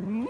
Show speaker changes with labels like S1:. S1: 음?